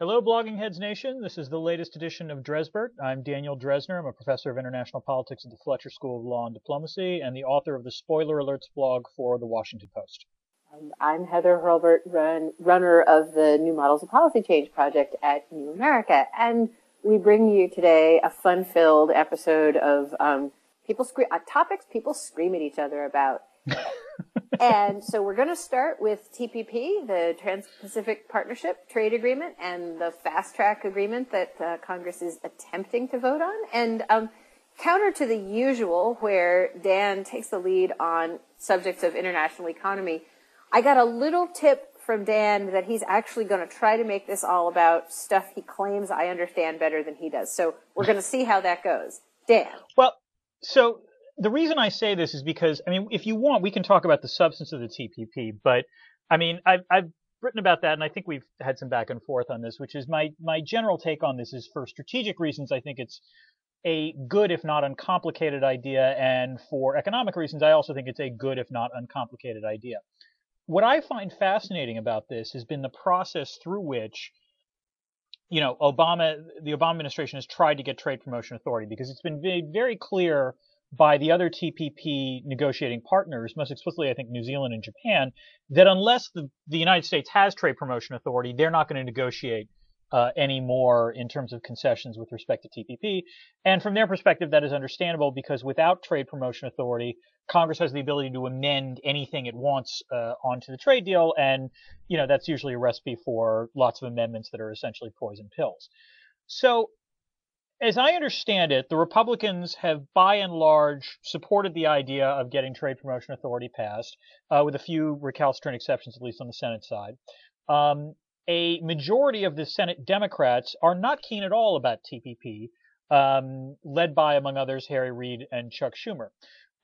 Hello, Bloggingheads Nation. This is the latest edition of Drezburt. I'm Daniel Drezner. I'm a professor of international politics at the Fletcher School of Law and Diplomacy and the author of the Spoiler Alerts blog for the Washington Post. I'm Heather Hurlburt, run, runner of the New Models of Policy Change project at New America. And we bring you today a fun-filled episode of um, people scream uh, topics people scream at each other about. and so we're going to start with TPP, the Trans-Pacific Partnership Trade Agreement, and the fast track agreement that uh, Congress is attempting to vote on. And um, counter to the usual, where Dan takes the lead on subjects of international economy, I got a little tip from Dan that he's actually going to try to make this all about stuff he claims I understand better than he does. So we're going to see how that goes. Dan. Well, so the reason I say this is because, I mean, if you want, we can talk about the substance of the TPP, but I mean, I've, I've written about that, and I think we've had some back and forth on this, which is my, my general take on this is for strategic reasons, I think it's a good, if not uncomplicated idea, and for economic reasons, I also think it's a good, if not uncomplicated idea. What I find fascinating about this has been the process through which you know, Obama, the Obama administration has tried to get trade promotion authority because it's been made very clear by the other TPP negotiating partners, most explicitly, I think, New Zealand and Japan, that unless the, the United States has trade promotion authority, they're not going to negotiate uh, any more in terms of concessions with respect to TPP. And from their perspective, that is understandable because without trade promotion authority, Congress has the ability to amend anything it wants uh, onto the trade deal, and you know that's usually a recipe for lots of amendments that are essentially poison pills. So as I understand it, the Republicans have by and large supported the idea of getting trade promotion authority passed, uh, with a few recalcitrant exceptions, at least on the Senate side. Um, a majority of the Senate Democrats are not keen at all about TPP, um, led by, among others, Harry Reid and Chuck Schumer,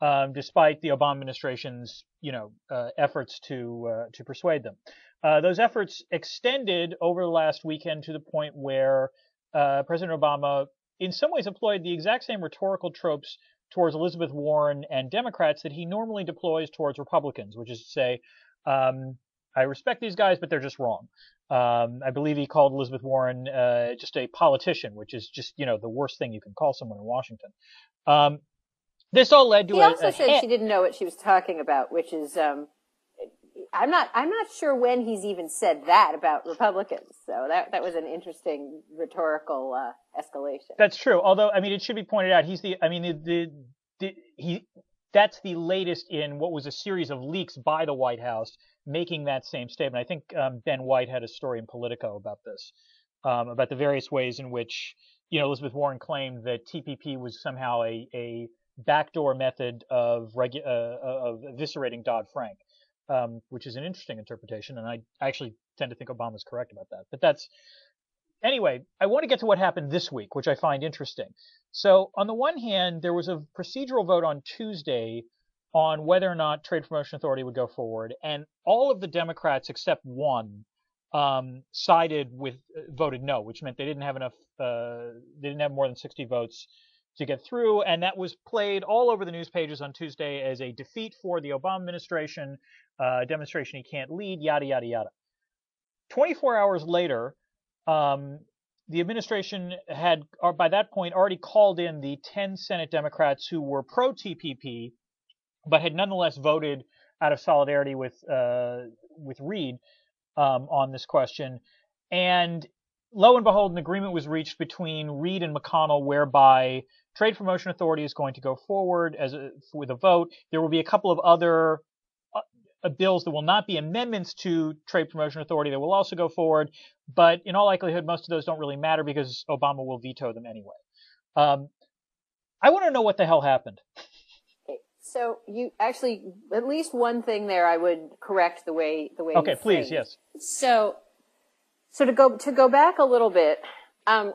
um, despite the Obama administration's, you know, uh, efforts to uh, to persuade them. Uh, those efforts extended over the last weekend to the point where uh, President Obama in some ways employed the exact same rhetorical tropes towards Elizabeth Warren and Democrats that he normally deploys towards Republicans, which is to say, um, I respect these guys, but they're just wrong. Um, I believe he called Elizabeth Warren uh, just a politician, which is just you know the worst thing you can call someone in Washington. Um, this all led to he a, also a said he- she didn't know what she was talking about, which is um, I'm not I'm not sure when he's even said that about Republicans. So that that was an interesting rhetorical uh, escalation. That's true. Although, I mean, it should be pointed out, he's the, I mean, the, the, the, he, that's the latest in what was a series of leaks by the White House making that same statement. I think um, Ben White had a story in Politico about this, um, about the various ways in which, you know, Elizabeth Warren claimed that TPP was somehow a, a backdoor method of regu- uh, of eviscerating Dodd Frank, um, which is an interesting interpretation, and I actually tend to think Obama's correct about that. But that's anyway, I want to get to what happened this week, which I find interesting. So, on the one hand, there was a procedural vote on Tuesday on whether or not Trade Promotion Authority would go forward, and all of the Democrats except one um, sided with voted no, which meant they didn't have enough. Uh, they didn't have more than 60 votes to get through, and that was played all over the news pages on Tuesday as a defeat for the Obama administration, uh, demonstration he can't lead, yada yada yada. 24 hours later, um, the administration had, or by that point, already called in the 10 Senate Democrats who were pro TPP, but had nonetheless voted out of solidarity with uh, with Reid um, on this question. And lo and behold, an agreement was reached between Reid and McConnell, whereby Trade Promotion Authority is going to go forward as a, with a vote. There will be a couple of other uh, bills that will not be amendments to Trade Promotion Authority that will also go forward, but in all likelihood, most of those don't really matter because Obama will veto them anyway. Um, I want to know what the hell happened. So you actually at least one thing there I would correct the way the way. Okay, you please, yes. So, so to go to go back a little bit, um,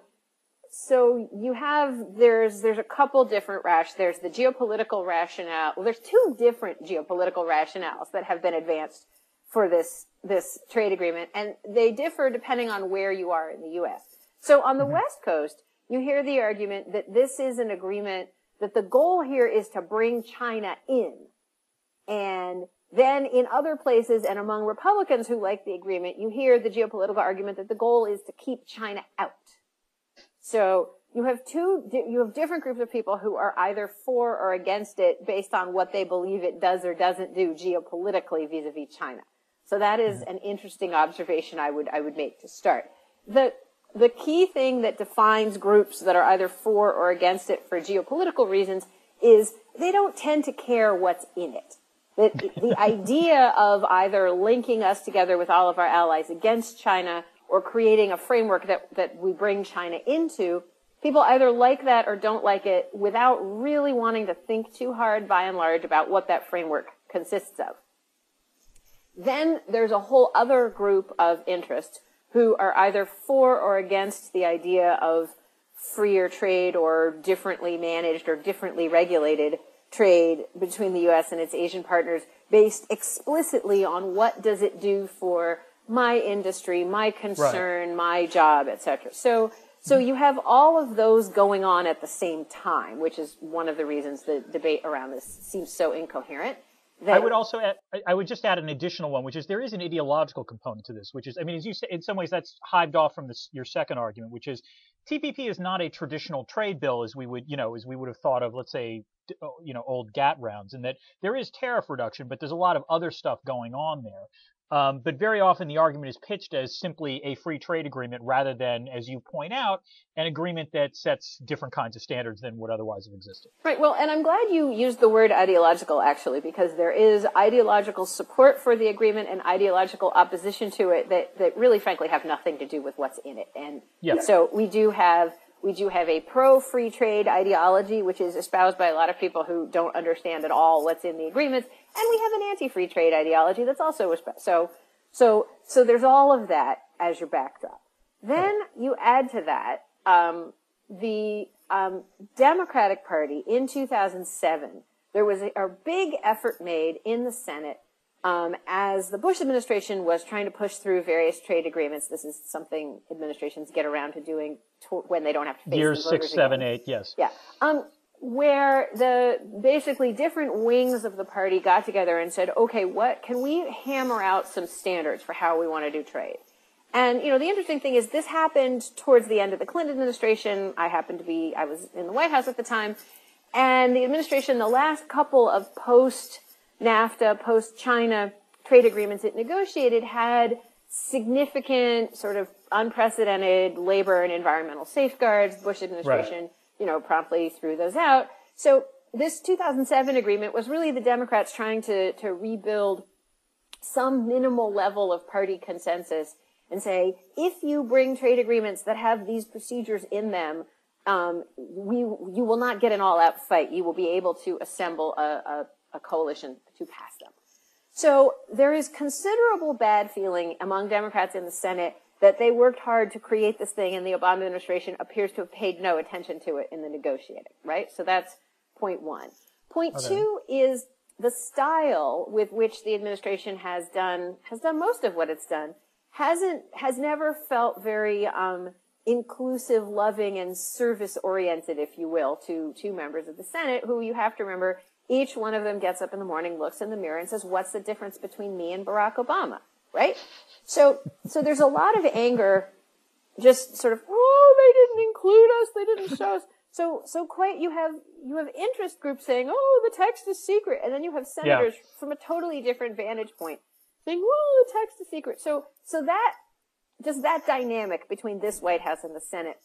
so you have there's there's a couple different rash. There's the geopolitical rationale. Well, there's two different geopolitical rationales that have been advanced for this this trade agreement, and they differ depending on where you are in the U.S. So on the West Coast, you hear the argument that this is an agreement that the goal here is to bring China in, and Then in other places and among Republicans who like the agreement, you hear the geopolitical argument that the goal is to keep China out. So you have two, you have different groups of people who are either for or against it based on what they believe it does or doesn't do geopolitically vis-a-vis China. So that is an interesting observation I would, I would make to start. The, the key thing that defines groups that are either for or against it for geopolitical reasons is they don't tend to care what's in it. The, the idea of either linking us together with all of our allies against China or creating a framework that, that we bring China into, people either like that or don't like it without really wanting to think too hard by and large about what that framework consists of. Then there's a whole other group of interests who are either for or against the idea of freer trade or differently managed or differently regulated trade between the U.S. and its Asian partners based explicitly on what does it do for my industry, my concern, right. my job, etc. So, so you have all of those going on at the same time, which is one of the reasons the debate around this seems so incoherent. I would also add, I would just add an additional one, which is there is an ideological component to this, which is, I mean, as you say, in some ways that's hived off from this, your second argument, which is TPP is not a traditional trade bill as we would, you know, as we would have thought of, let's say, uh, you know, old GATT rounds, and that there is tariff reduction, but there's a lot of other stuff going on there. Um, but very often the argument is pitched as simply a free trade agreement rather than, as you point out, an agreement that sets different kinds of standards than would otherwise have existed. Right. Well, and I'm glad you used the word ideological actually, because there is ideological support for the agreement and ideological opposition to it that, that really frankly have nothing to do with what's in it. And so we do have we do have a pro-free trade ideology, which is espoused by a lot of people who don't understand at all what's in the agreements, and we have an anti-free trade ideology that's also. So, so, so there's all of that as your backdrop. Then you add to that um, the um, Democratic Party in 2007. There was a, a big effort made in the Senate um, as the Bush administration was trying to push through various trade agreements. This is something administrations get around to doing to, when they don't have to face years six, seven, again. eight. Yes. Yeah. Um, where the basically different wings of the party got together and said, okay, what can we hammer out some standards for how we want to do trade? And you know, the interesting thing is this happened towards the end of the Clinton administration. I happened to be I was in the White House at the time, and the administration, the last couple of post NAFTA, post-China trade agreements it negotiated had significant sort of unprecedented labor and environmental safeguards. Bush administration, right. You know, promptly threw those out. So this 2007 agreement was really the Democrats trying to, to rebuild some minimal level of party consensus and say, if you bring trade agreements that have these procedures in them, um, we, you will not get an all-out fight. You will be able to assemble a, a, a coalition to pass them. So there is considerable bad feeling among Democrats in the Senate that they worked hard to create this thing and the Obama administration appears to have paid no attention to it in the negotiating, right? So that's point one. Point okay. two is the style with which the administration has done, has done most of what it's done, hasn't, has never felt very, um, inclusive, loving, and service oriented, if you will, to, to members of the Senate who you have to remember each one of them gets up in the morning, looks in the mirror and says, what's the difference between me and Barack Obama? Right? So, so there's a lot of anger, just sort of, oh, they didn't include us, they didn't show us. So, so quite, you have, you have interest groups saying, oh, the text is secret. And then you have senators yeah. from a totally different vantage point saying, oh, the text is secret. So, so that, just that dynamic between this White House and the Senate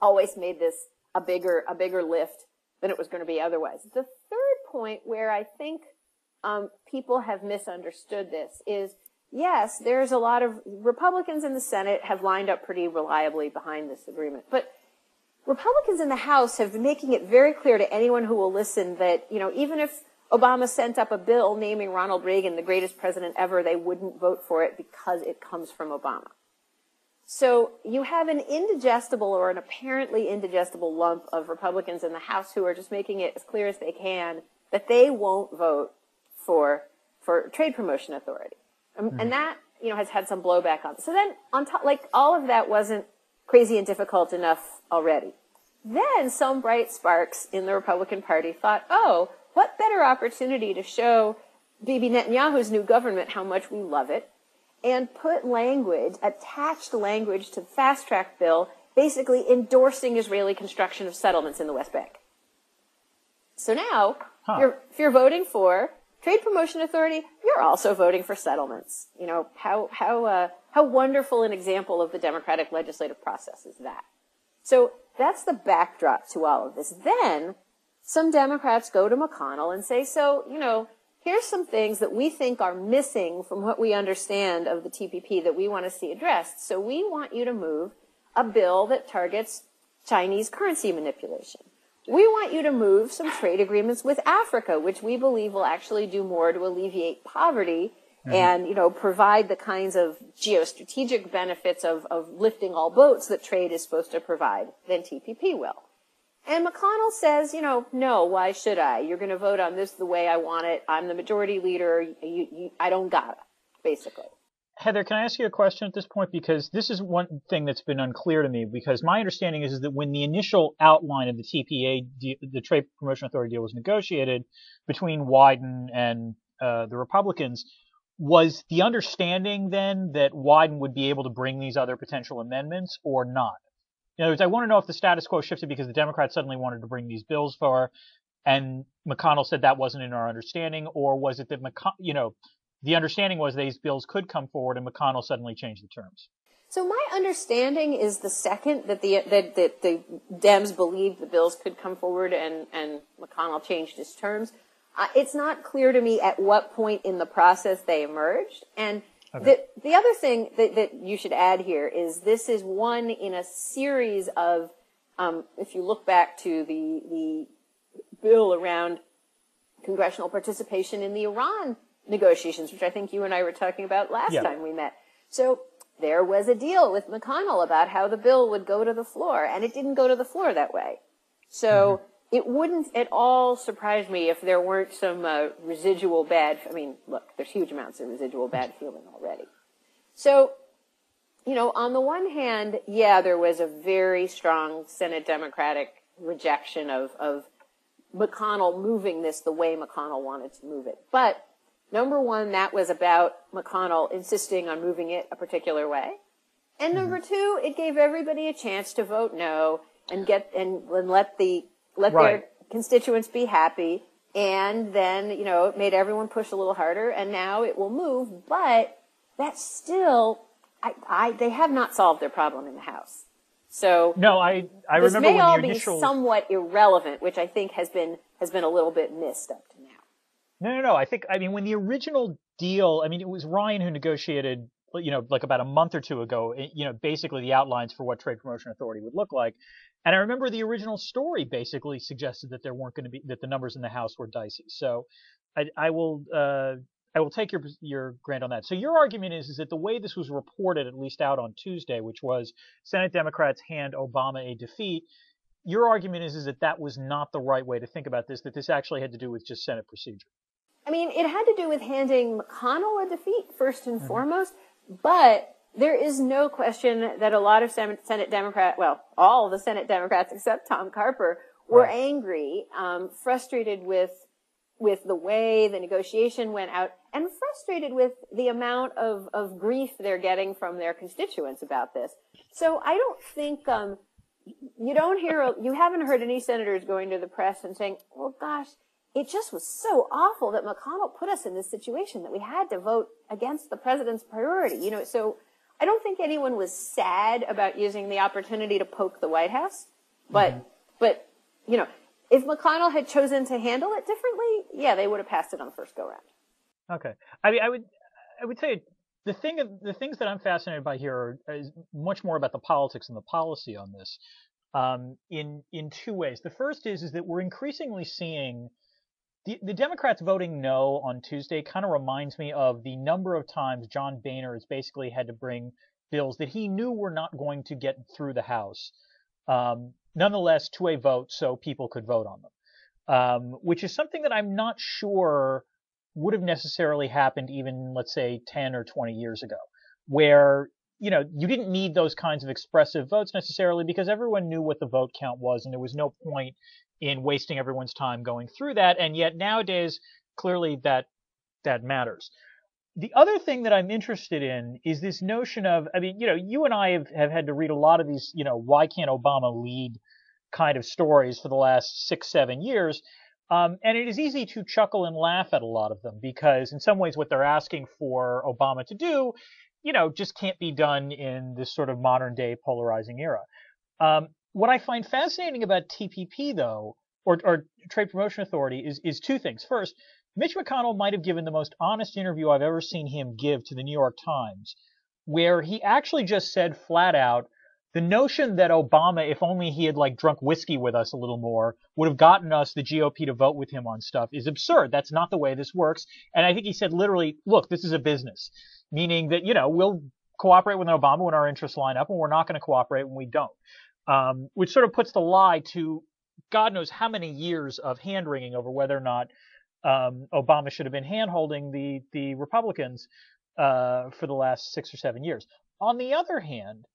always made this a bigger, a bigger lift than it was going to be otherwise. The third point where I think um, people have misunderstood this is yes, there's a lot of Republicans in the Senate have lined up pretty reliably behind this agreement, but Republicans in the House have been making it very clear to anyone who will listen that, you know, even if Obama sent up a bill naming Ronald Reagan the greatest president ever, they wouldn't vote for it because it comes from Obama. So you have an indigestible or an apparently indigestible lump of Republicans in the House who are just making it as clear as they can that they won't vote for for trade promotion authority, mm-hmm. and that you know has had some blowback on. So then on top, like all of that wasn't crazy and difficult enough already. Then some bright sparks in the Republican Party thought, oh, what better opportunity to show Bibi Netanyahu's new government how much we love it and put language, attached language to the fast track bill, basically endorsing Israeli construction of settlements in the West Bank. So now, huh. you're, if you're voting for Trade Promotion Authority, you're also voting for settlements. You know, how, how, uh, how wonderful an example of the democratic legislative process is that? So that's the backdrop to all of this. Then some Democrats go to McConnell and say, so, you know, here's some things that we think are missing from what we understand of the TPP that we want to see addressed. So we want you to move a bill that targets Chinese currency manipulation. We want you to move some trade agreements with Africa, which we believe will actually do more to alleviate poverty mm-hmm. and, you know, provide the kinds of geostrategic benefits of, of lifting all boats that trade is supposed to provide than TPP will. And McConnell says, you know, no, why should I? You're going to vote on this the way I want it. I'm the majority leader. You, you, I don't gotta, basically. Heather, can I ask you a question at this point? Because this is one thing that's been unclear to me. Because my understanding is, is that when the initial outline of the TPA, the Trade Promotion Authority deal, was negotiated between Wyden and uh, the Republicans, was the understanding then that Wyden would be able to bring these other potential amendments or not? In other words, I want to know if the status quo shifted because the Democrats suddenly wanted to bring these bills for, and McConnell said that wasn't in our understanding, or was it that McConnell, you know, the understanding was these bills could come forward, and McConnell suddenly changed the terms. So my understanding is the second that the that, that the Dems believed the bills could come forward, and and McConnell changed his terms. Uh, it's not clear to me at what point in the process they emerged, and Okay. The, the other thing that, that you should add here is this is one in a series of, um, if you look back to the, the bill around congressional participation in the Iran negotiations, which I think you and I were talking about last yeah. time we met. So there was a deal with McConnell about how the bill would go to the floor, and it didn't go to the floor that way. So mm-hmm it wouldn't at all surprise me if there weren't some uh, residual bad. I mean, look, there's huge amounts of residual bad feeling already. So, you know, on the one hand, yeah, there was a very strong Senate Democratic rejection of of McConnell moving this the way McConnell wanted to move it. But number one, that was about McConnell insisting on moving it a particular way. And number mm-hmm. two, it gave everybody a chance to vote no and get and, and let the let right. their constituents be happy. And then, you know, it made everyone push a little harder and now it will move, but that's still, I, I, they have not solved their problem in the House. So no, I I this remember may when all the initial... be somewhat irrelevant, which I think has been has been a little bit missed up to now. No, no, no. I think I mean when the original deal, I mean it was Ryan who negotiated, you know, like about a month or two ago, you know, basically the outlines for what Trade Promotion Authority would look like. And I remember the original story basically suggested that there weren't going to be that the numbers in the House were dicey. So I, I will uh, I will take your your grant on that. So your argument is is that the way this was reported, at least out on Tuesday, which was Senate Democrats hand Obama a defeat. Your argument is is that that was not the right way to think about this. That this actually had to do with just Senate procedure. I mean, it had to do with handing McConnell a defeat first and mm-hmm. foremost, but there is no question that a lot of Senate Democrats, well, all the Senate Democrats except Tom Carper, were right. angry, um, frustrated with with the way the negotiation went out, and frustrated with the amount of, of grief they're getting from their constituents about this. So I don't think um, you don't hear you haven't heard any senators going to the press and saying, "Well, gosh." It just was so awful that McConnell put us in this situation that we had to vote against the president's priority. You know, so I don't think anyone was sad about using the opportunity to poke the White House, but mm-hmm. but you know, if McConnell had chosen to handle it differently, yeah, they would have passed it on the first go round. Okay, I mean, I would I would say the thing the things that I'm fascinated by here are, is much more about the politics and the policy on this. Um, in in two ways. The first is is that we're increasingly seeing the, Democrats voting no on Tuesday kind of reminds me of the number of times John Boehner has basically had to bring bills that he knew were not going to get through the House, um, nonetheless to a vote so people could vote on them, um, which is something that I'm not sure would have necessarily happened even, let's say, 10 or 20 years ago, where you know, you didn't need those kinds of expressive votes necessarily because everyone knew what the vote count was and there was no point in wasting everyone's time going through that. And yet nowadays, clearly that that matters. The other thing that I'm interested in is this notion of, I mean, you know, you and I have, have had to read a lot of these, you know, why can't Obama lead kind of stories for the last six, seven years. Um, and it is easy to chuckle and laugh at a lot of them because in some ways what they're asking for Obama to do, you know, just can't be done in this sort of modern day polarizing era. Um, what I find fascinating about TPP though, or, or Trade Promotion Authority is, is two things. First, Mitch McConnell might have given the most honest interview I've ever seen him give to the New York Times, where he actually just said flat out, the notion that Obama, if only he had like drunk whiskey with us a little more, would have gotten us the GOP to vote with him on stuff is absurd. That's not the way this works. And I think he said literally, look, this is a business, meaning that, you know, we'll cooperate with Obama when our interests line up and we're not going to cooperate when we don't. Um, which sort of puts the lie to God knows how many years of hand wringing over whether or not um, Obama should have been handholding the the Republicans uh, for the last six or seven years. On the other hand,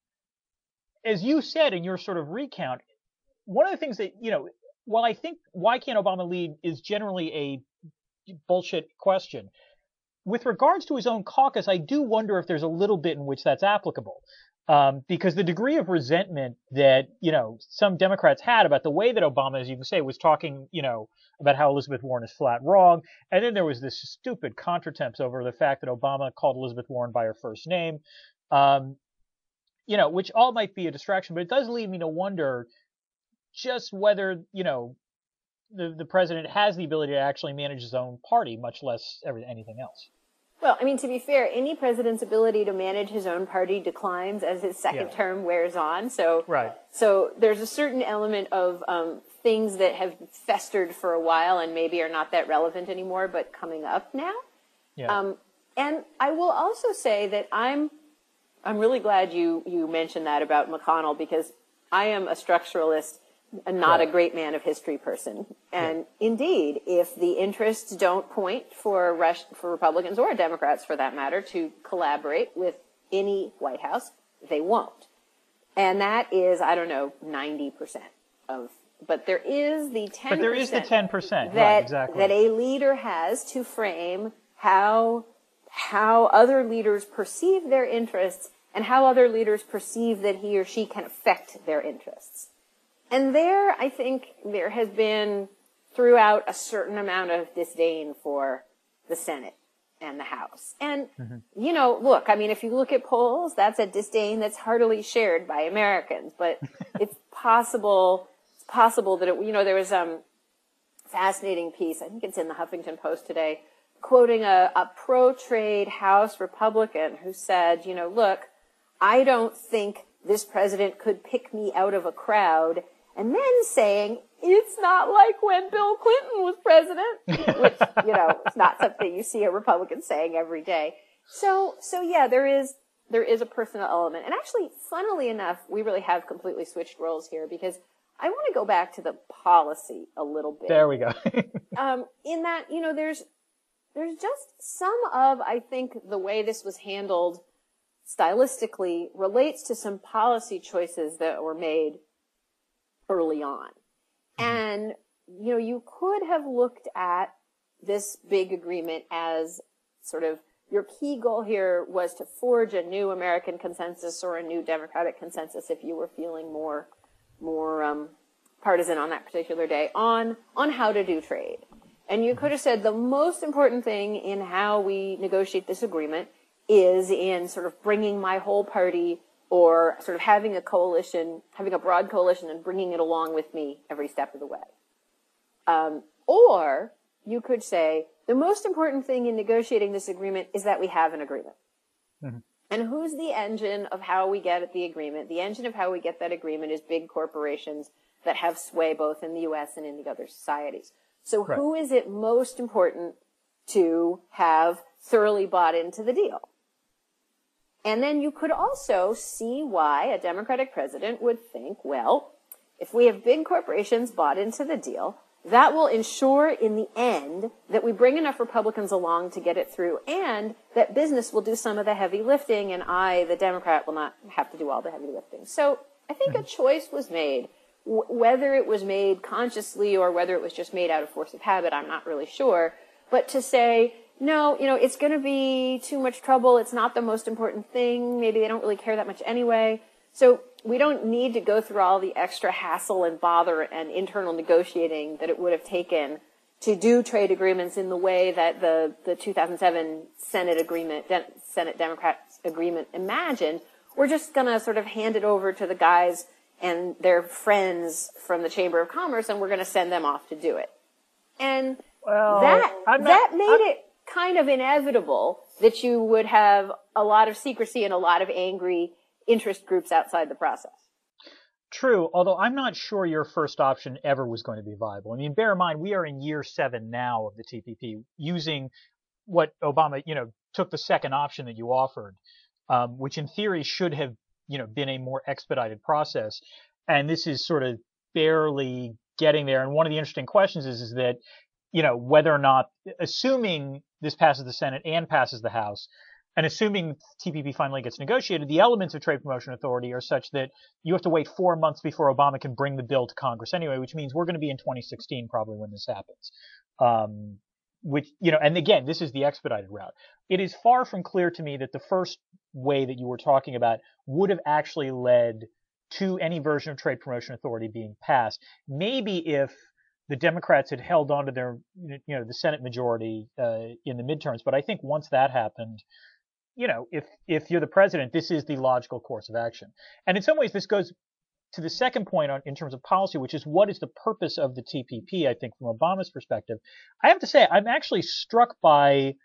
as you said in your sort of recount, one of the things that you know, while I think why can't Obama lead is generally a bullshit question. With regards to his own caucus, I do wonder if there's a little bit in which that's applicable. Um, because the degree of resentment that you know some Democrats had about the way that Obama, as you can say, was talking, you know, about how Elizabeth Warren is flat wrong, and then there was this stupid contretemps over the fact that Obama called Elizabeth Warren by her first name, um, you know, which all might be a distraction, but it does lead me to wonder just whether you know the the president has the ability to actually manage his own party, much less every, anything else. Well, I mean, to be fair, any president's ability to manage his own party declines as his second yeah. term wears on. So, right. So there's a certain element of um, things that have festered for a while and maybe are not that relevant anymore, but coming up now. Yeah. Um, and I will also say that I'm I'm really glad you you mentioned that about McConnell because I am a structuralist not a great man of history person. And yeah. indeed, if the interests don't point for Rush, for Republicans or Democrats for that matter to collaborate with any White House, they won't. And that is, I don't know, 90% of, but there is the 10%. But there is the 10%. That, right, exactly. that a leader has to frame how, how other leaders perceive their interests and how other leaders perceive that he or she can affect their interests. And there, I think there has been throughout a certain amount of disdain for the Senate and the House. And, mm-hmm. you know, look, I mean, if you look at polls, that's a disdain that's heartily shared by Americans, but it's possible, it's possible that it, you know, there was, um, fascinating piece, I think it's in the Huffington Post today, quoting a, a pro-trade House Republican who said, you know, look, I don't think this president could pick me out of a crowd and then saying it's not like when Bill Clinton was president, which you know it's not something you see a Republican saying every day. So so yeah, there is there is a personal element, and actually, funnily enough, we really have completely switched roles here because I want to go back to the policy a little bit. There we go. um, in that you know there's there's just some of I think the way this was handled stylistically relates to some policy choices that were made early on. Mm-hmm. And, you know, you could have looked at this big agreement as sort of your key goal here was to forge a new American consensus or a new democratic consensus if you were feeling more, more, um, partisan on that particular day on, on how to do trade. And you could have said the most important thing in how we negotiate this agreement is in sort of bringing my whole party or sort of having a coalition, having a broad coalition and bringing it along with me every step of the way. Um, or you could say the most important thing in negotiating this agreement is that we have an agreement. Mm-hmm. And who's the engine of how we get at the agreement? The engine of how we get that agreement is big corporations that have sway both in the U.S. and in the other societies. So right. who is it most important to have thoroughly bought into the deal? And then you could also see why a Democratic president would think, well, if we have big corporations bought into the deal, that will ensure in the end that we bring enough Republicans along to get it through and that business will do some of the heavy lifting and I, the Democrat, will not have to do all the heavy lifting. So I think a choice was made. W- whether it was made consciously or whether it was just made out of force of habit, I'm not really sure. But to say, no, you know, it's going to be too much trouble. It's not the most important thing. Maybe they don't really care that much anyway. So we don't need to go through all the extra hassle and bother and internal negotiating that it would have taken to do trade agreements in the way that the, the 2007 Senate agreement, Senate Democrats agreement imagined. We're just going to sort of hand it over to the guys and their friends from the Chamber of Commerce and we're going to send them off to do it. And well, that, not, that made I'm, it kind of inevitable that you would have a lot of secrecy and a lot of angry interest groups outside the process. True, although I'm not sure your first option ever was going to be viable. I mean, bear in mind, we are in year seven now of the TPP using what Obama, you know, took the second option that you offered, um, which in theory should have, you know, been a more expedited process. And this is sort of barely getting there. And one of the interesting questions is, is that, you know, whether or not, assuming this passes the Senate and passes the House, and assuming TPP finally gets negotiated, the elements of Trade Promotion Authority are such that you have to wait four months before Obama can bring the bill to Congress anyway, which means we're going to be in 2016 probably when this happens. Um, which, you know, and again, this is the expedited route. It is far from clear to me that the first way that you were talking about would have actually led to any version of Trade Promotion Authority being passed. Maybe if the Democrats had held on to their, you know, the Senate majority uh, in the midterms, but I think once that happened, you know, if if you're the president, this is the logical course of action. And in some ways, this goes to the second point on in terms of policy, which is what is the purpose of the TPP? I think from Obama's perspective, I have to say I'm actually struck by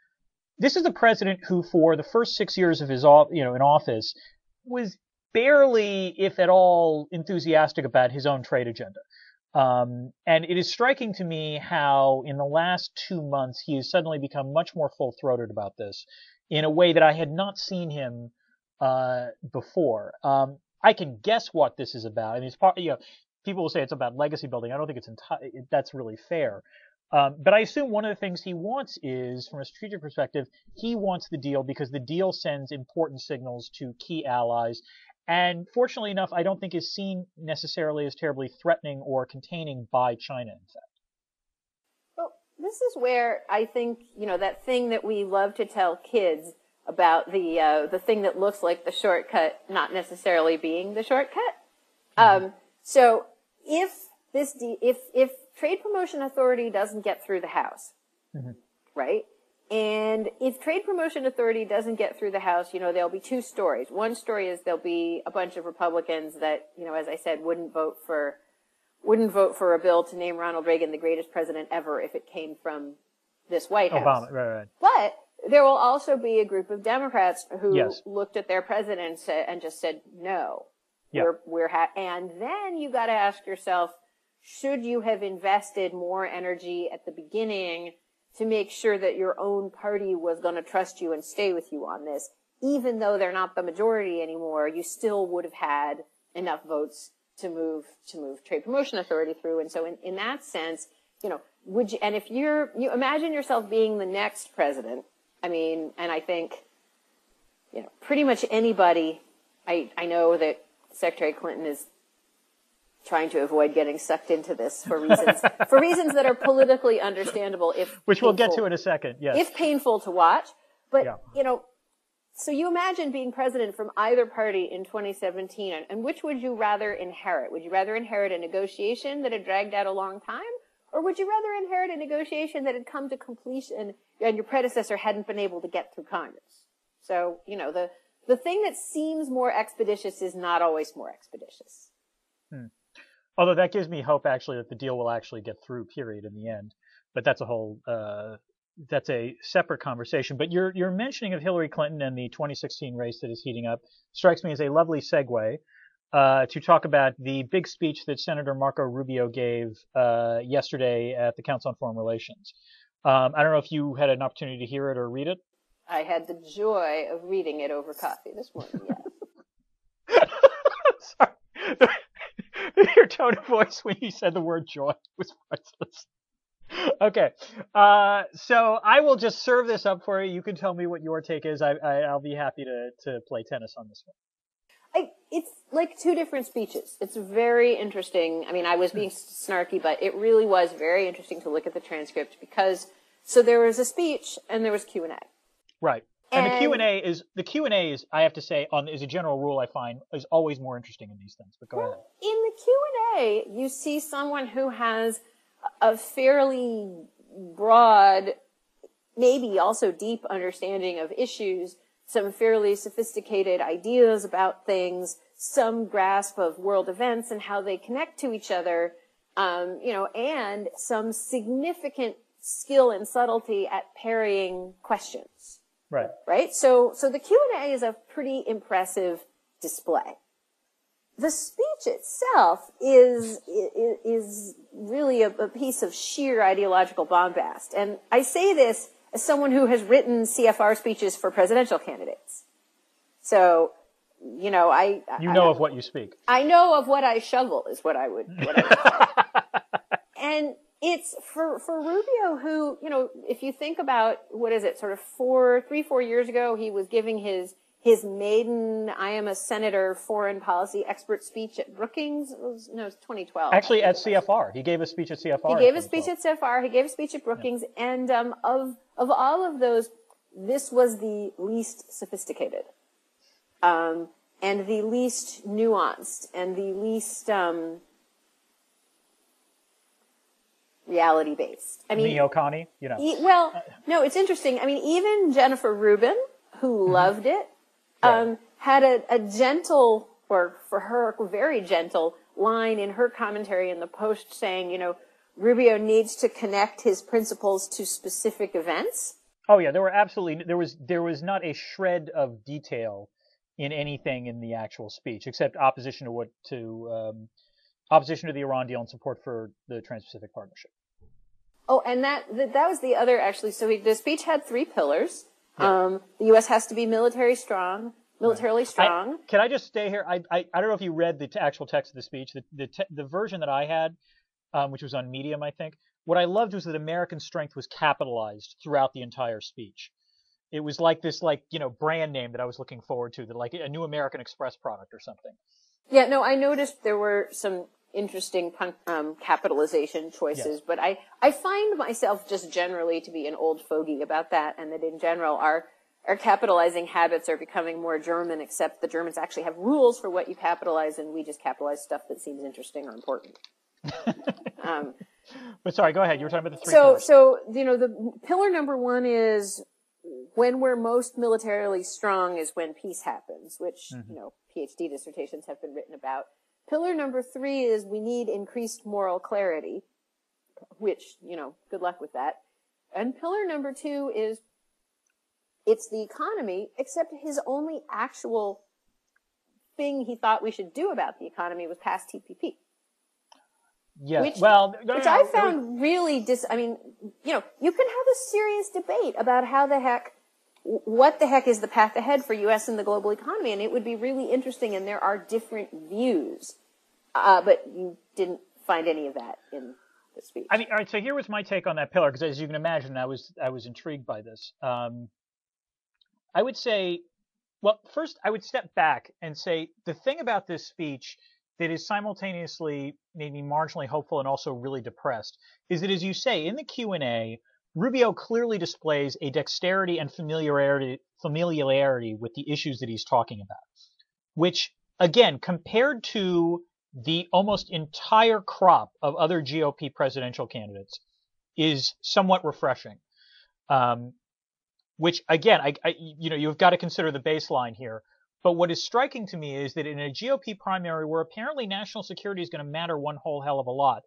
this is the president who, for the first six years of his you know in office, was barely, if at all, enthusiastic about his own trade agenda. Um, and it is striking to me how in the last two months he has suddenly become much more full-throated about this in a way that I had not seen him uh, before. Um, I can guess what this is about. I mean, it's part, you know, people will say it's about legacy building. I don't think it's enti- that's really fair. Um, but I assume one of the things he wants is, from a strategic perspective, he wants the deal because the deal sends important signals to key allies. And fortunately enough, I don't think is seen necessarily as terribly threatening or containing by China, in fact Well, this is where I think, you know, that thing that we love to tell kids about the, uh, the thing that looks like the shortcut not necessarily being the shortcut. Mm-hmm. Um, so if this, de- if, if Trade Promotion Authority doesn't get through the House, mm-hmm. right? And if Trade Promotion Authority doesn't get through the House, you know, there'll be two stories. One story is there'll be a bunch of Republicans that, you know, as I said, wouldn't vote for wouldn't vote for a bill to name Ronald Reagan the greatest president ever if it came from this White House. Obama, right, right. But there will also be a group of Democrats who yes. looked at their president and just said, no, yeah. we're, we're ha-. and then you got to ask yourself, should you have invested more energy at the beginning to make sure that your own party was going to trust you and stay with you on this? Even though they're not the majority anymore, you still would have had enough votes to move to move trade promotion authority through. And so in, in that sense, you know, would you and if you're you imagine yourself being the next president, I mean, and I think, you know, pretty much anybody I I know that Secretary Clinton is trying to avoid getting sucked into this for reasons for reasons that are politically understandable if which painful, we'll get to in a second yes if painful to watch but yeah. you know so you imagine being president from either party in 2017, and which would you rather inherit? Would you rather inherit a negotiation that had dragged out a long time, or would you rather inherit a negotiation that had come to completion and your predecessor hadn't been able to get through Congress? So, you know, the, the thing that seems more expeditious is not always more expeditious. Hmm. Although that gives me hope actually that the deal will actually get through, period, in the end. But that's a whole uh, that's a separate conversation. But your your mentioning of Hillary Clinton and the 2016 race that is heating up strikes me as a lovely segue uh, to talk about the big speech that Senator Marco Rubio gave uh, yesterday at the Council on Foreign Relations. Um, I don't know if you had an opportunity to hear it or read it. I had the joy of reading it over coffee this morning. Yes. Sorry. Your tone of voice when you said the word joy was priceless okay. Uh, so I will just serve this up for you. You can tell me what your take is. I, I, will be happy to, to play tennis on this one. I, it's like two different speeches. It's very interesting. I mean, I was being snarky, but it really was very interesting to look at the transcript because So there was a speech and there was Q and A. Right. And, And- the Q and A is the Q and A is I have to say on is a general rule I find is always more interesting in these things. But go ahead. In the Q and A, you see someone who has a fairly broad, maybe also deep understanding of issues, some fairly sophisticated ideas about things, some grasp of world events and how they connect to each other, um, you know, and some significant skill and subtlety at parrying questions Right. right? So, so the Q&A is a pretty impressive display. The speech itself is, is, is really a, a piece of sheer ideological bombast. And I say this as someone who has written CFR speeches for presidential candidates. So, you know, I, You I- know of what you speak. I know of what I shovel is what I would, what I would say. and it's for, for Rubio who, you know, if you think about, what is it, sort of four, three, four years ago, he was giving his, his maiden, I am a senator foreign policy expert speech at Brookings. It was, no, it was 2012. Actually, at CFR, he gave a speech at CFR. He gave a speech at CFR. He gave a speech at Brookings, and um, of of all of those, this was the least sophisticated, um, and the least nuanced, and the least um, reality based. I mean, Neo Connie, you know. E- well, no, it's interesting. I mean, even Jennifer Rubin, who loved it, um, had a, a gentle, or for her, very gentle line in her commentary in the post saying, you know, Rubio needs to connect his principles to specific events. Oh yeah, there were absolutely there was there was not a shred of detail in anything in the actual speech except opposition to what to um, opposition to the Iran deal and support for the Trans-Pacific Partnership. Oh, and that that, that was the other actually. So he, the speech had three pillars. Um, the U.S. has to be military strong, militarily I- strong. can I just stay here? I, I I don't know if you read the t- actual text of the speech. The the, te- the version that I had, um, which was on Medium, I think. What I loved was that American strength was capitalized throughout the entire speech. It was like this, like you know, brand name that I was looking forward to, that like a new American Express product or something. Yeah, no, I noticed there were some interesting um, capitalization choices, but I, I find myself just generally to be an old fogey about that, and that in general our our capitalizing habits are becoming more German, except the Germans actually have rules for what you capitalize, and we just capitalize stuff that seems interesting or important. um, But sorry, go ahead. You were talking about the three. so, pillars. so you know, the pillar number one is when we're most militarily strong is when peace happens, which Mm-hmm. you know PhD dissertations have been written about. Pillar number three is we need increased moral clarity, which you know, good luck with that. And pillar number two is it's the economy, except his only actual thing he thought we should do about the economy was pass TPP yes. which- well, no, which no, I it was- found really dis. I mean, you know, you can have a serious debate about how the heck, what the heck is the path ahead for U.S. and the global economy, and it would be really interesting. And there are different views, uh, but you didn't find any of that in the speech. I mean, all right. So here was my take on that pillar, because as you can imagine, I was I was intrigued by this. Um, I would say, well, first I would step back and say the thing about this speech that is simultaneously made me marginally hopeful and also really depressed is that, as you say, in the Q and A, Rubio clearly displays a dexterity and familiarity familiarity with the issues that he's talking about, which again, compared to the almost entire crop of other GOP presidential candidates is somewhat refreshing. Um, which again, I, I, you know, you've got to consider the baseline here. But what is striking to me is that in a GOP primary where apparently national security is going to matter one whole hell of a lot,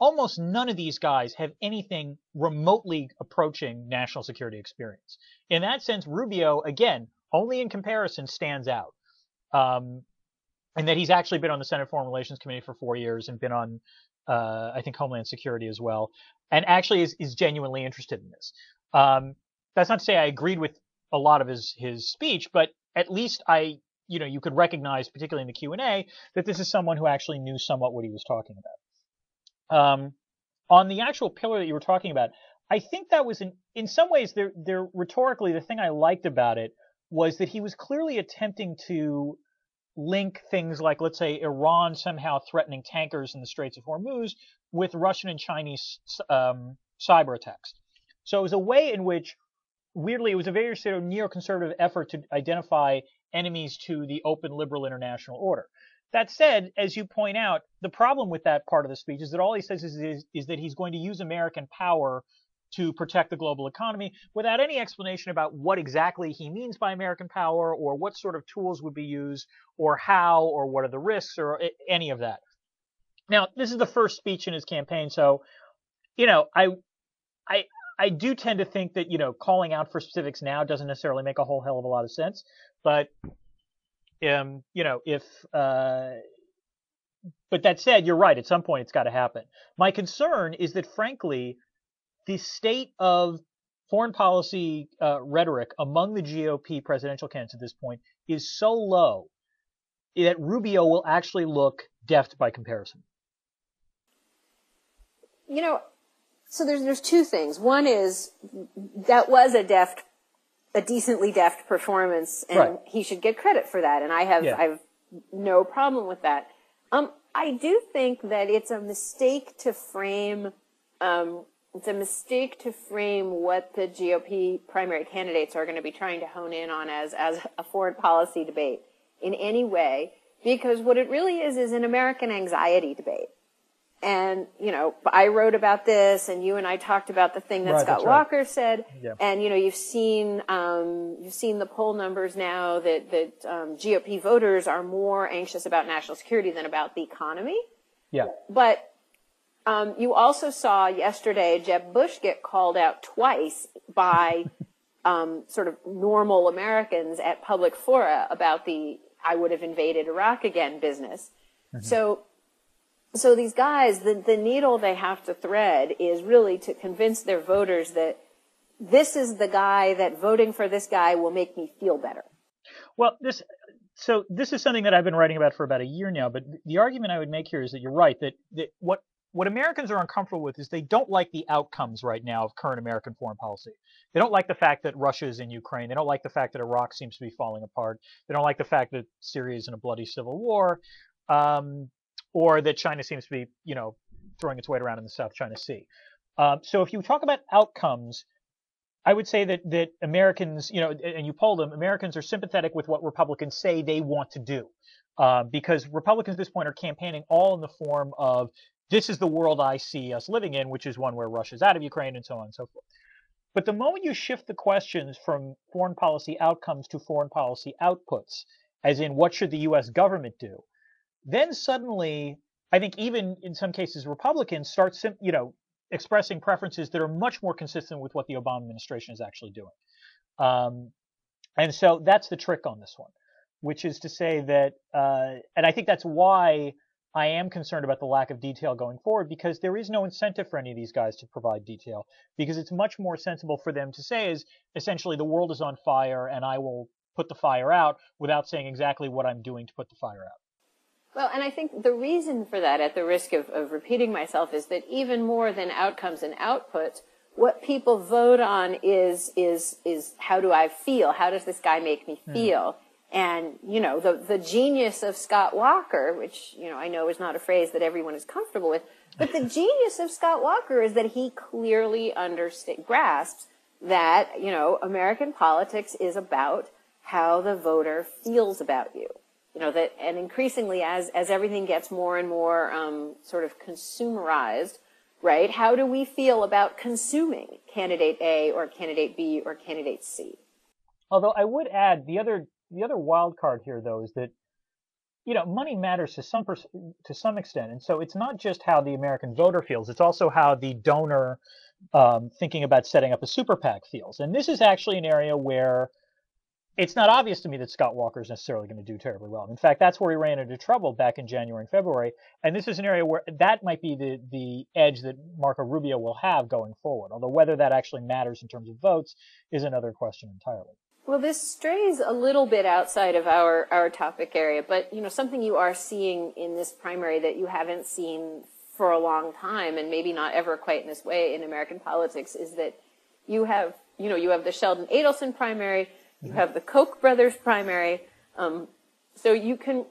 almost none of these guys have anything remotely approaching national security experience. In that sense, Rubio, again, only in comparison stands out. Um, and that he's actually been on the Senate Foreign Relations Committee for four years and been on, uh, I think, Homeland Security as well, and actually is, is genuinely interested in this. Um, that's not to say I agreed with a lot of his his speech, but at least I, you know, you could recognize, particularly in the Q and A, that this is someone who actually knew somewhat what he was talking about. Um, on the actual pillar that you were talking about, I think that was in in some ways there there rhetorically the thing I liked about it was that he was clearly attempting to link things like, let's say, Iran somehow threatening tankers in the Straits of Hormuz with Russian and Chinese um, cyber attacks. So it was a way in which, weirdly, it was a very sort of neoconservative effort to identify enemies to the open liberal international order. That said, as you point out, the problem with that part of the speech is that all he says is, is, is that he's going to use American power to protect the global economy without any explanation about what exactly he means by American power or what sort of tools would be used or how or what are the risks or any of that. Now, this is the first speech in his campaign, so you know, I I I do tend to think that, you know, calling out for specifics now doesn't necessarily make a whole hell of a lot of sense, but um, you know, if uh but that said, you're right. At some point, it's got to happen. My concern is that, frankly, the state of foreign policy uh, rhetoric among the GOP presidential candidates at this point is so low that Rubio will actually look deft by comparison. You know, so there's there's two things. One is that was a deft, a decently deft performance, and right. he should get credit for that. And I have yeah. I've no problem with that. Um, I do think that it's a mistake to frame um, it's a mistake to frame what the GOP primary candidates are going to be trying to hone in on as, as a foreign policy debate in any way, because what it really is is an American anxiety debate. And, you know, I wrote about this and you and I talked about the thing that right, Scott Walker right. said. Yeah. And, you know, you've seen, um, you've seen the poll numbers now that, that, um, GOP voters are more anxious about national security than about the economy. Yeah. But um, you also saw yesterday Jeb Bush get called out twice by um, sort of normal Americans at public fora about the "I would have invaded Iraq again" business. Mm-hmm. So, so these guys, the the needle they have to thread is really to convince their voters that this is the guy that voting for this guy will make me feel better. Well, this so this is something that I've been writing about for about a year now. But the argument I would make here is that you're right that, that what what Americans are uncomfortable with is they don't like the outcomes right now of current American foreign policy. They don't like the fact that Russia is in Ukraine. They don't like the fact that Iraq seems to be falling apart. They don't like the fact that Syria is in a bloody civil war, um, or that China seems to be, you know, throwing its weight around in the South China Sea. Um, so if you talk about outcomes, I would say that that Americans, you know, and you poll them, Americans are sympathetic with what Republicans say they want to do. Uh, because Republicans at this point are campaigning all in the form of this is the world I see us living in, which is one where Russia's out of Ukraine and so on and so forth. But the moment you shift the questions from foreign policy outcomes to foreign policy outputs, as in what should the US government do, then suddenly, I think even in some cases, Republicans start, you know, expressing preferences that are much more consistent with what the Obama administration is actually doing. Um, and so that's the trick on this one, which is to say that, uh, and I think that's why I am concerned about the lack of detail going forward because there is no incentive for any of these guys to provide detail because it's much more sensible for them to say is essentially the world is on fire and I will put the fire out without saying exactly what I'm doing to put the fire out. Well, and I think the reason for that, at the risk of, of repeating myself, is that even more than outcomes and outputs, what people vote on is is is how do I feel? How does this guy make me hmm. feel? Mm. And, you know, the, the genius of Scott Walker, which, you know, I know is not a phrase that everyone is comfortable with, but the genius of Scott Walker is that he clearly understands, grasps that, you know, American politics is about how the voter feels about you. You know, that, and increasingly as, as everything gets more and more, um, sort of consumerized, right? How do we feel about consuming candidate A or candidate B or candidate C? Although I would add the other the other wild card here, though, is that you know money matters to some pers- to some extent, and so it's not just how the American voter feels; it's also how the donor um, thinking about setting up a super PAC feels. And this is actually an area where it's not obvious to me that Scott Walker is necessarily going to do terribly well. In fact, that's where he ran into trouble back in January and February. And this is an area where that might be the, the edge that Marco Rubio will have going forward. Although whether that actually matters in terms of votes is another question entirely. Well, this strays a little bit outside of our, our topic area, but you know, something you are seeing in this primary that you haven't seen for a long time and maybe not ever quite in this way in American politics is that you have, you know, you have the Sheldon Adelson primary, you have the Koch brothers primary. Um, so you can,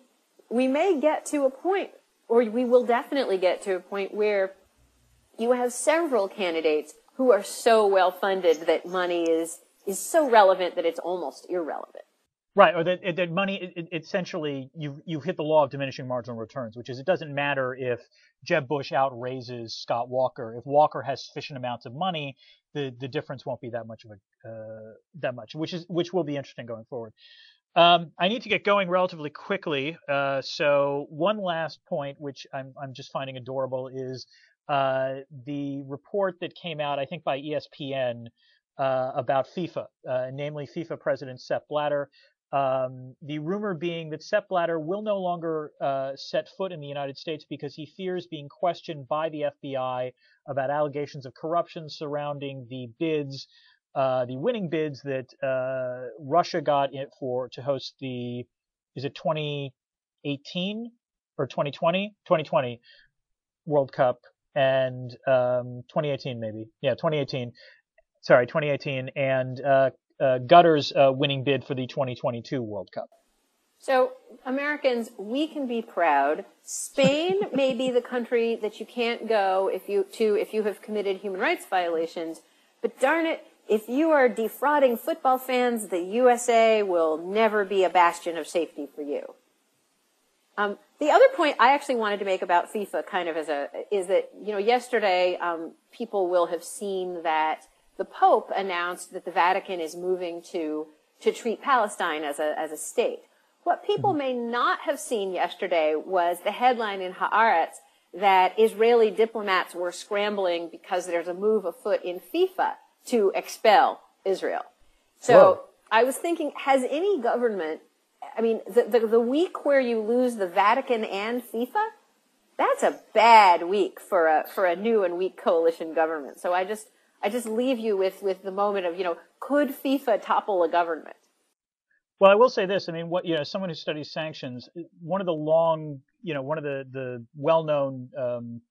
we may get to a point, or we will definitely get to a point where you have several candidates who are so well funded that money is is so relevant that it's almost irrelevant. Right, or that, that money it, it essentially you've you've hit the law of diminishing marginal returns, which is it doesn't matter if Jeb Bush outraises Scott Walker. If Walker has sufficient amounts of money, the the difference won't be that much of a uh, that much, which is which will be interesting going forward. Um, I need to get going relatively quickly. Uh, so one last point, which I'm I'm just finding adorable, is uh, the report that came out, I think by ESPN, uh, about FIFA, uh, namely FIFA President Sepp Blatter. Um, the rumor being that Sepp Blatter will no longer uh, set foot in the United States because he fears being questioned by the FBI about allegations of corruption surrounding the bids, uh, the winning bids that uh, Russia got it for to host the, is it 2018 or 2020? 2020 World Cup and um, 2018 maybe, yeah, 2018. Sorry, 2018 and uh, Qatar's uh, winning bid for the 2022 World Cup. So, Americans, we can be proud. Spain may be the country that you can't go if you to if you have committed human rights violations, but darn it, if you are defrauding football fans, the USA will never be a bastion of safety for you. Um, the other point I actually wanted to make about FIFA, kind of as a, is that you know yesterday um, people will have seen that the Pope announced that the Vatican is moving to to treat Palestine as a as a state. What people mm-hmm. may not have seen yesterday was the headline in Haaretz that Israeli diplomats were scrambling because there's a move afoot in FIFA to expel Israel. So Whoa. I was thinking, has any government, I mean, the, the, the week where you lose the Vatican and FIFA, that's a bad week for a, for a new and weak coalition government. So I just, I just leave you with, with the moment of, you know, could FIFA topple a government? Well, I will say this. I mean, what you know, someone who studies sanctions, one of the long, you know, one of the the well-known um,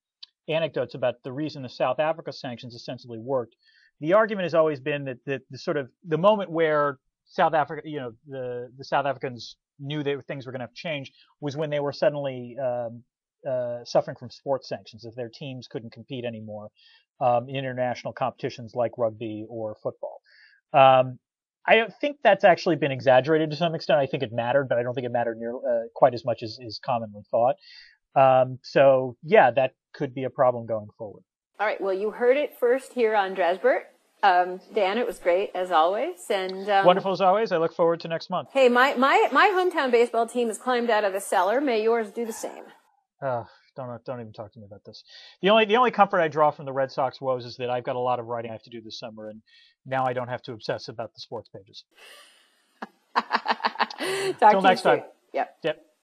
anecdotes about the reason the South Africa sanctions ostensibly worked. The argument has always been that, that the sort of the moment where South Africa, you know, the the South Africans knew that things were going to change was when they were suddenly um, uh, suffering from sports sanctions. If their teams couldn't compete anymore, um, in international competitions like rugby or football. Um, I think that's actually been exaggerated to some extent. I think it mattered, but I don't think it mattered near uh, quite as much as is commonly thought. Um, so yeah, that could be a problem going forward. All right. Well, you heard it first here on Drezburt. Um, Dan, it was great as always, and um, wonderful as always. I look forward to next month. Hey, my my my hometown baseball team has climbed out of the cellar. May yours do the same. Uh, don't don't even talk to me about this. The only the only comfort I draw from the Red Sox woes is that I've got a lot of writing I have to do this summer, and now I don't have to obsess about the sports pages. Until next time. Yep. Yep.